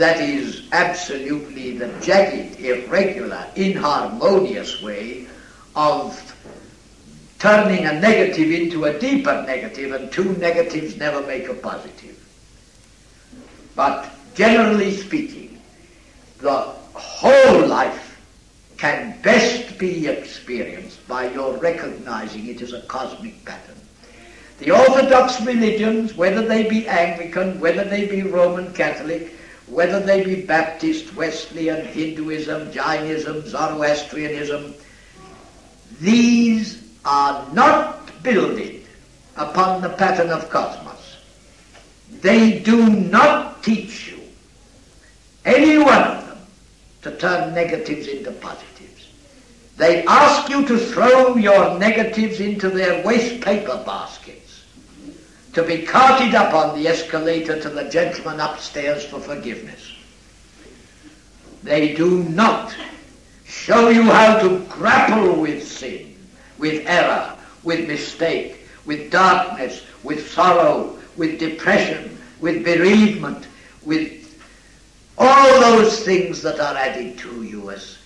that is absolutely the jagged, irregular, inharmonious way of turning a negative into a deeper negative, and two negatives never make a positive. But generally speaking, the whole life can best be experienced by your recognizing it as a cosmic pattern. The Orthodox religions, whether they be Anglican, whether they be Roman Catholic, whether they be Baptist, Wesleyan, Hinduism, Jainism, Zoroastrianism, these are not builded upon the pattern of cosmos. They do not teach you, any one of them, to turn negatives into positives. They ask you to throw your negatives into their waste paper baskets, to be carted up on the escalator to the gentleman upstairs for forgiveness. They do not show you how to grapple with sin, with error, with mistake, with darkness, with sorrow, with depression, with bereavement, with all those things that are added to you as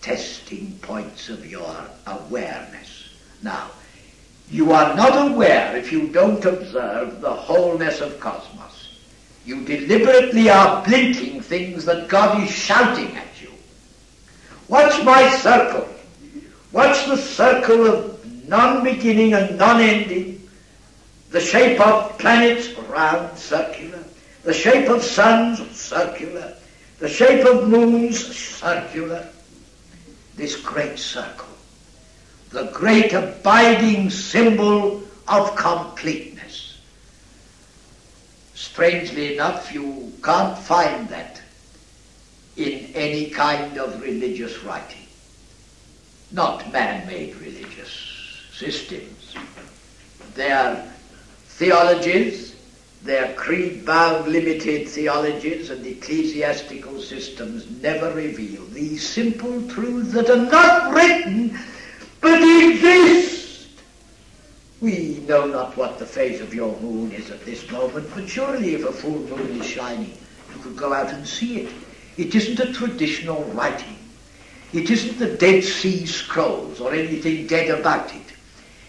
testing points of your awareness. Now, you are not aware if you don't observe the wholeness of cosmos. You deliberately are blinking things that God is shouting at you. Watch my circle. Watch the circle of non-beginning and non-ending. The shape of planets round, circular. The shape of suns circular. The shape of moons circular. This great circle. The great abiding symbol of completeness. Strangely enough, you can't find that in any kind of religious writing. Not man-made religious systems. Their theologies, their creed-bound limited theologies and ecclesiastical systems never reveal these simple truths that are not written but exist. We know not what the phase of your moon is at this moment, but surely if a full moon is shining, you could go out and see it. It isn't a traditional writing. It isn't the Dead Sea Scrolls or anything dead about it.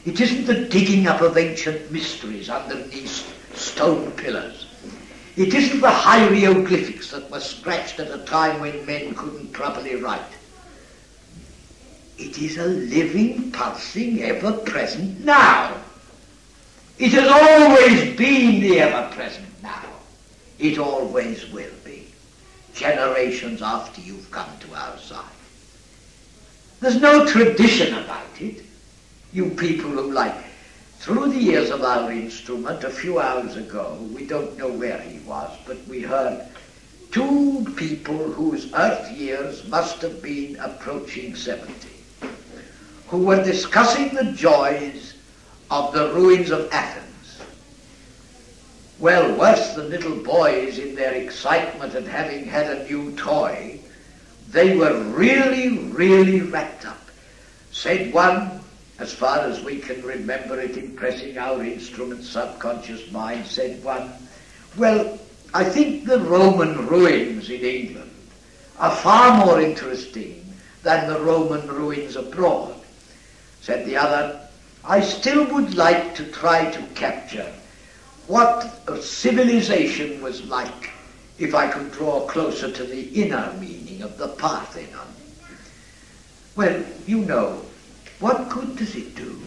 It isn't the digging up of ancient mysteries underneath stone pillars. It isn't the hieroglyphics that were scratched at a time when men couldn't properly write. It is a living, pulsing, ever-present now. It has always been the ever-present now. It always will be, generations after you've come to our side. There's no tradition about it. You people who like, through the years of our instrument, a few hours ago, we don't know where he was, but we heard two people whose earth years must have been approaching 70 who were discussing the joys of the ruins of Athens. Well, worse than little boys in their excitement at having had a new toy, they were really, really wrapped up. Said one, as far as we can remember it impressing our instrument subconscious mind, said one, well, I think the Roman ruins in England are far more interesting than the Roman ruins abroad. Said the other, I still would like to try to capture what a civilization was like if I could draw closer to the inner meaning of the Parthenon. Well, you know, what good does it do?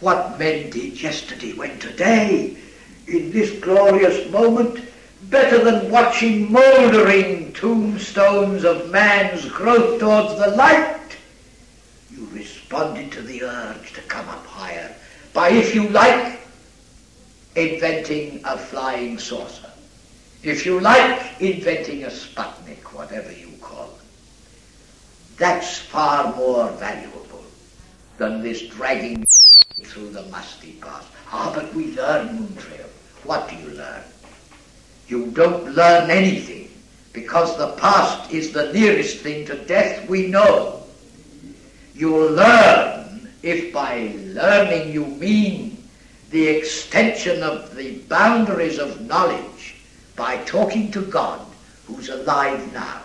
What men did yesterday when today, in this glorious moment, better than watching mouldering tombstones of man's growth towards the light, you responded to the urge to come up higher by, if you like, inventing a flying saucer. If you like, inventing a Sputnik, whatever you call it. That's far more valuable than this dragging through the musty past. Ah, but we learn, Moontrail. What do you learn? You don't learn anything because the past is the nearest thing to death we know. You learn, if by learning you mean the extension of the boundaries of knowledge by talking to God, who's alive now.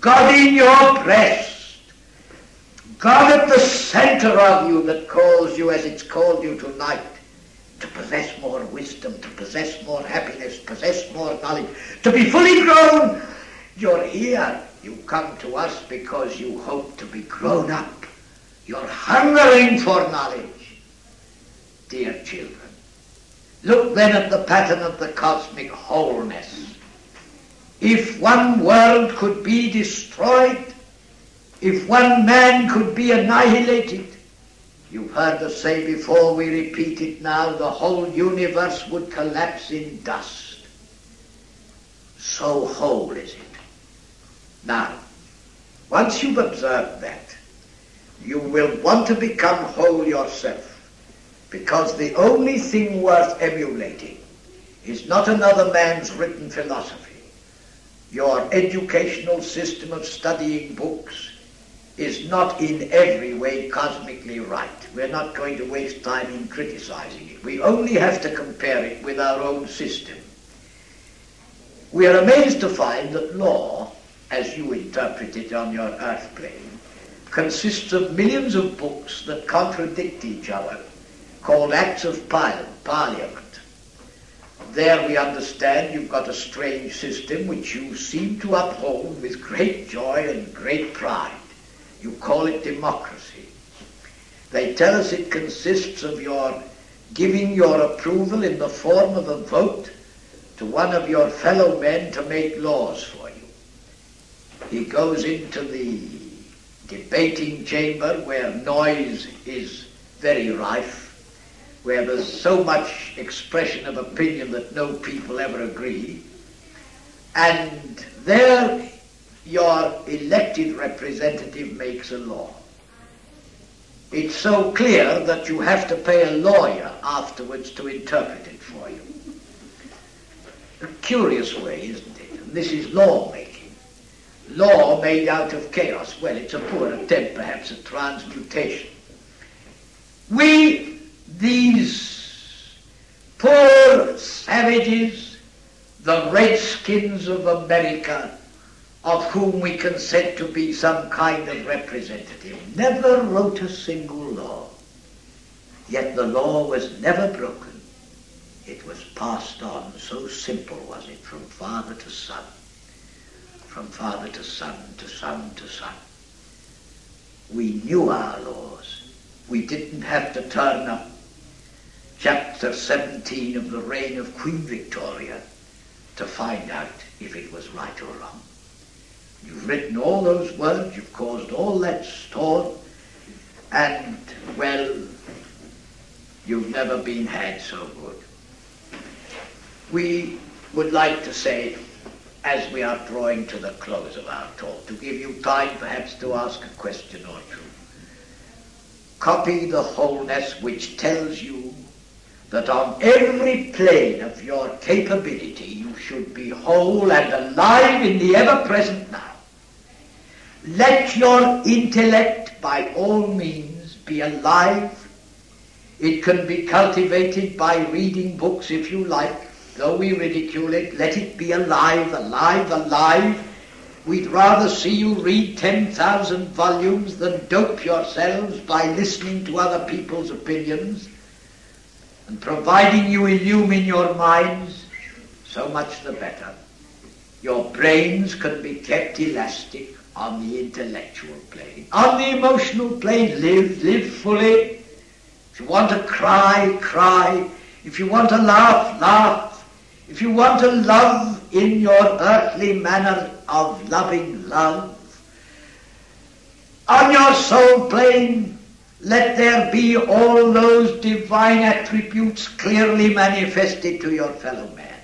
God in your breast. God at the center of you that calls you as it's called you tonight to possess more wisdom, to possess more happiness, possess more knowledge, to be fully grown. You're here. You come to us because you hope to be grown up. You're hungering for knowledge. Dear children, look then at the pattern of the cosmic wholeness. If one world could be destroyed, if one man could be annihilated, you've heard us say before, we repeat it now, the whole universe would collapse in dust. So whole is it. Now, once you've observed that, you will want to become whole yourself. Because the only thing worth emulating is not another man's written philosophy. Your educational system of studying books is not in every way cosmically right. We're not going to waste time in criticizing it. We only have to compare it with our own system. We are amazed to find that law, as you interpret it on your earth plane, consists of millions of books that contradict each other, called Acts of Parliament. There we understand you've got a strange system which you seem to uphold with great joy and great pride. You call it democracy. They tell us it consists of your giving your approval in the form of a vote to one of your fellow men to make laws for you. He goes into the debating chamber where noise is very rife, where there's so much expression of opinion that no people ever agree, and there your elected representative makes a law. It's so clear that you have to pay a lawyer afterwards to interpret it for you. A curious way, isn't it? And this is lawmaking law made out of chaos. Well, it's a poor attempt, perhaps, at transmutation. We, these poor savages, the redskins of America, of whom we consent to be some kind of representative, never wrote a single law. Yet the law was never broken. It was passed on, so simple was it, from father to son from father to son, to son to son. We knew our laws. We didn't have to turn up chapter 17 of the reign of Queen Victoria to find out if it was right or wrong. You've written all those words, you've caused all that storm, and, well, you've never been had so good. We would like to say as we are drawing to the close of our talk, to give you time perhaps to ask a question or two. Copy the wholeness which tells you that on every plane of your capability you should be whole and alive in the ever-present now. Let your intellect by all means be alive. It can be cultivated by reading books if you like Though we ridicule it, let it be alive, alive, alive. We'd rather see you read 10,000 volumes than dope yourselves by listening to other people's opinions and providing you illumine your minds, so much the better. Your brains can be kept elastic on the intellectual plane. On the emotional plane, live, live fully. If you want to cry, cry. If you want to laugh, laugh. If you want to love in your earthly manner of loving love, on your soul plane, let there be all those divine attributes clearly manifested to your fellow man.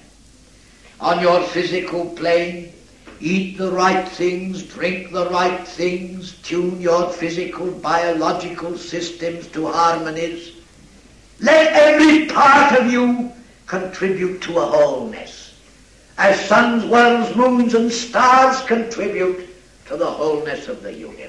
On your physical plane, eat the right things, drink the right things, tune your physical, biological systems to harmonies. Let every part of you contribute to a wholeness, as suns, worlds, moons, and stars contribute to the wholeness of the universe.